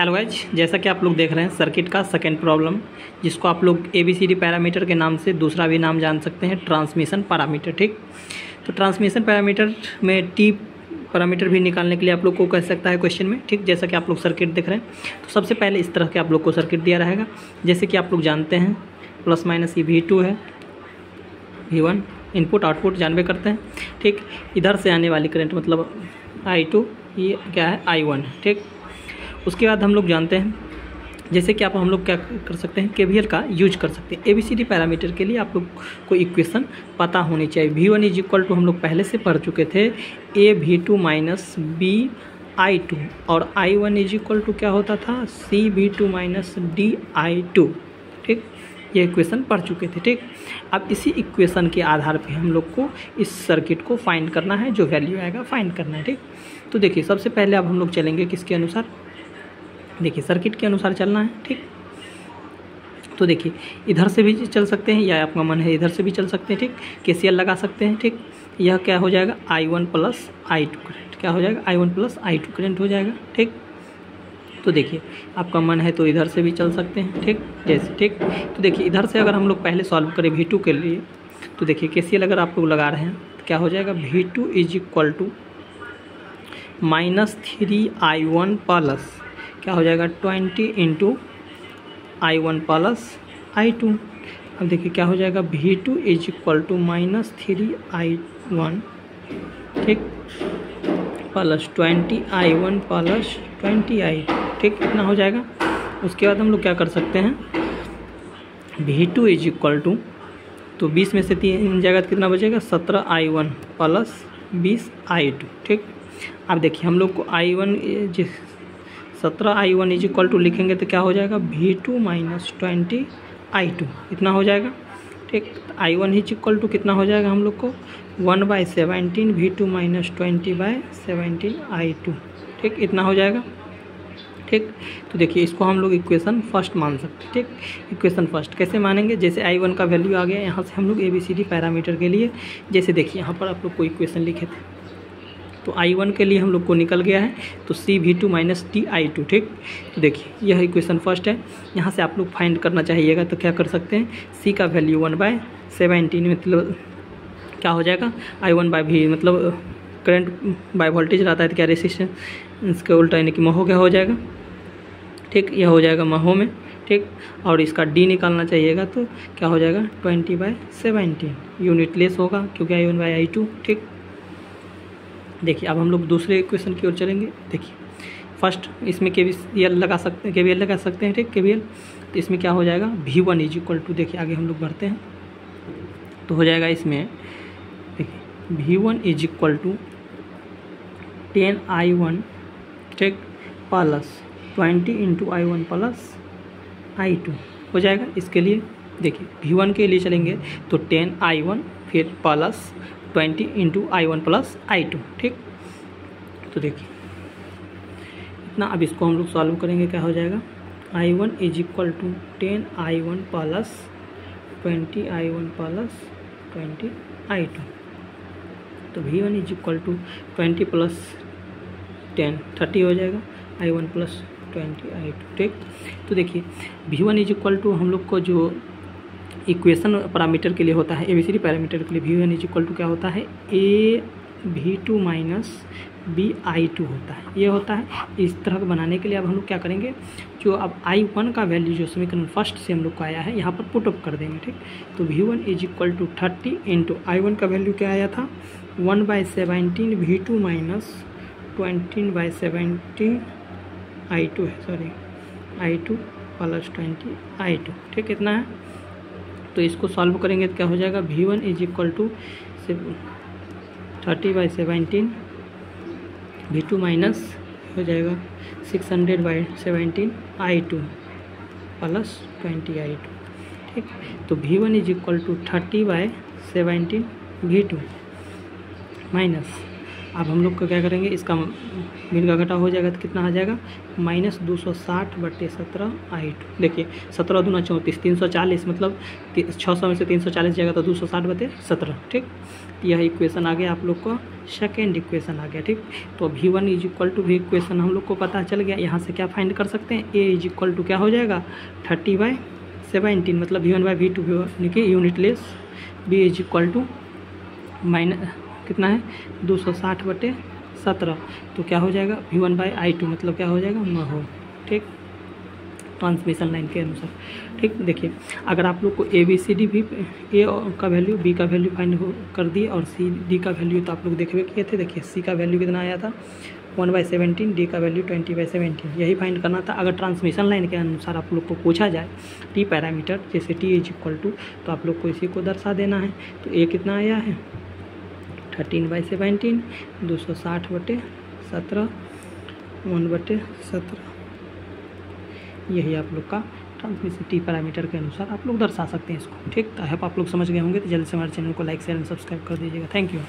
Hello guys जैसा कि आप लोग देख रहे हैं सर्किट का सेकेंड प्रॉब्लम जिसको आप लोग A B C D parameter के नाम से दूसरा भी नाम जान सकते हैं ट्रांसमिशन पैरामीटर ठीक? तो ट्रांसमिशन पैरामीटर में टी पैरामीटर भी निकालने के लिए आप लोग को कह सकता है क्वेश्चन में, ठीक? जैसा कि आप लोग सर्किट देख रहे हैं। तो सबसे पहले इस तरह के आप लोग को सर्किट दिया रहेगा। जैसे कि आप लोग जानते हैं प्लस माइनस ये वी टू है। वी वन इनपुट आउटपुट जानवे करते हैं, ठीक? इधर से आने वाली करंट मतलब आई टू ये क्या है? आई वन ठीक? उसके बाद हम लोग जानते हैं, जैसे कि आप, हम लोग क्या कर सकते हैं के का यूज़ कर सकते हैं। A B C D parameter के लिए आप लोग को इक्वेशन पता होनी चाहिए। V one is equal to हम लोग पहले से पढ़ चुके थे A V two minus B I two और I one is equal to क्या होता था? C V two minus D I two ठीक? ये इक्वेशन पढ़ चुके थे, ठीक? अब इसी इक्वेशन के आधार पे हम लोग को इस सर्किट को फाइंड करना है, जो वैल्यू आएगा फाइंड करना है, ठीक? तो देखिए, सबसे पहले अब हम लोग चलेंगे किसके अनुसार? देखिए सर्किट के अनुसार चलना है, ठीक? तो देखिए, इधर से भी चल सकते हैं, या आपका मन है इधर से भी चल सकते हैं, ठीक? के लगा सकते हैं, ठीक? यह क्या हो जाएगा? I one plus I two current क्या हो जाएगा? I one plus I two current हो जाएगा, ठीक? तो देखिए, आपका मन है तो इधर से भी चल सकते हैं, ठीक? जैसे, ठीक? तो देखिए, इधर से अगर हम लोग पहले सॉल्व करें वी टू के लिए तो देखिए के अगर आप लोग लगा रहे हैं तो क्या हो जाएगा? V two is equal to minus three I one plus क्या हो जाएगा? Twenty into I one plus I two अब देखिए क्या हो जाएगा? V two is equal to minus three I one ठीक? Plus twenty I one plus twenty I ठीक? इतना हो जाएगा। उसके बाद हम लोग क्या कर सकते हैं? V two is equal to तो बीस में से तीन जगह कितना बचेगा? सत्रह आई वन प्लस बीस आई टू ठीक? अब देखिए हम लोग को आई वन जिस सत्रह I one is equal to लिखेंगे तो क्या हो जाएगा? V two minus twenty I two इतना हो जाएगा। ठीक? I one is equal to कितना हो जाएगा हम लोग को? One by seventeen V two minus twenty by seventeen I two ठीक? इतना हो जाएगा। ठीक? तो देखिए, इसको हम लोग इक्वेशन फ़र्स्ट मान सकते हैं। ठीक? इक्वेशन फ़र्स्ट कैसे मानेंगे? जैसे आई वन का वैल्यू आ गया, यहाँ से हम लोग A B C D parameter के लिए, जैसे देखिए, यहाँ पर आप लोग को इक्वेशन लिखे थे। तो आई वन के लिए हम लोग को निकल गया है तो C V two minus T I two ठीक? तो देखिए, यह इक्वेशन फ़र्स्ट है। यहाँ से आप लोग फाइंड करना चाहिएगा तो क्या कर सकते हैं? सी का वैल्यू वन बाय सेवेंटीन मतलब क्या हो जाएगा? आई वन बाय भी मतलब करंट बाय वोल्टेज रहता है तो क्या रेसिस्टेंस इसका उल्टा यानी कि महो क्या हो जाएगा? ठीक, यह हो जाएगा महो में, ठीक? और इसका डी निकालना चाहिएगा तो क्या हो जाएगा? Twenty by seventeen unit less होगा, क्योंकि I one by I two ठीक? देखिए, अब हम लोग दूसरे क्वेश्चन की ओर चलेंगे। देखिए फ़र्स्ट इसमें के वी एल लगा सकते हैं के वी एल लगा सकते हैं, ठीक? के वी एल तो इसमें क्या हो जाएगा? V one is equal to देखिए, आगे हम लोग बढ़ते हैं। तो हो जाएगा इसमें, देखिए V one is equal to ten I one ठीक? Plus twenty into I one plus I two हो जाएगा इसके लिए। देखिए वी वन के लिए चलेंगे तो टेन आई वन फिर plus twenty into I one plus I two, ठीक? तो देखिए, इतना अब इसको हम लोग सॉल्व करेंगे, क्या हो जाएगा? I one is equal to ten I one plus twenty I one plus twenty I two. तो V one is equal to twenty plus ten, thirty हो जाएगा, I one plus twenty I two, ठीक? तो देखिए V one is equal to हम लोग को जो इक्वेशन पैरामीटर के लिए होता है A B C D parameter के लिए V one is equal to क्या होता है? A V two minus B I two होता है। ये होता है। इस तरह को बनाने के लिए अब हम लोग क्या करेंगे? जो अब आई वन का वैल्यू जो समीकरण फ़र्स्ट से हम लोग को आया है, यहाँ पर पुट अप कर देंगे, ठीक? तो V one is equal to thirty into I one का वैल्यू क्या आया था? One by seventeen V two minus twenty by seventeen I two है sorry I two plus twenty I two ठीक? कितना है। तो इसको सॉल्व करेंगे तो क्या हो जाएगा? V one is equal to thirty by seventeen V two minus हो जाएगा six hundred by seventeen I two plus twenty I two ठीक? तो V one is equal to thirty by seventeen V two minus अब हम लोग को क्या करेंगे? इसका मीन का घटा हो जाएगा तो कितना आ जाएगा? माइनस दो सौ साठ बटे सत्रह आई टू। देखिए, सत्रह दूना चौंतीस, तीन सौ चालीस मतलब छः सौ में से तीन सौ चालीस जाएगा तो दो सौ साठ बटे सत्रह, ठीक? यह इक्वेशन आ गया आप लोग को सेकेंड इक्वेशन आ गया, ठीक? तो V one is equal to V equation हम लोग को पता चल गया। यहाँ से क्या फाइंड कर सकते हैं? ए इज़ इक्वल टू क्या हो जाएगा? थर्टी बाई सेवनटीन मतलब V one by V two देखिए unit less B is equal to minus कितना है? दो सौ साठ बटे सत्रह। तो क्या हो जाएगा? V one by I two मतलब क्या हो जाएगा? न हो। ठीक? ट्रांसमिशन लाइन के अनुसार। ठीक? देखिए, अगर आप लोग को ए बी सी डी भी ए का वैल्यू बी का वैल्यू फाइंड कर दिए और सी डी का वैल्यू तो आप लोग देखे किए थे। देखिए सी का वैल्यू कितना आया था? वन बाई सेवेंटीन डी का वैल्यू ट्वेंटी बाई सेवेंटीन यही फाइंड करना था। अगर ट्रांसमिशन लाइन के अनुसार आप लोग को पूछा जाए टी पैरामीटर जैसे टी इज़ इक्वल टू तो आप लोग को इसी को दर्शा देना है। तो ए कितना आया है? थर्टीन बाई सेवेंटीन दो सौ साठ बटे सत्रह वन बटे सत्रह। यही आप लोग का ट्रांसमिसिटी पैरामीटर के अनुसार आप लोग दर्शा सकते हैं इसको, ठीक? है आप लोग समझ गए होंगे तो जल्दी से हमारे चैनल को लाइक शेयर एंड सब्सक्राइब कर दीजिएगा। Thank you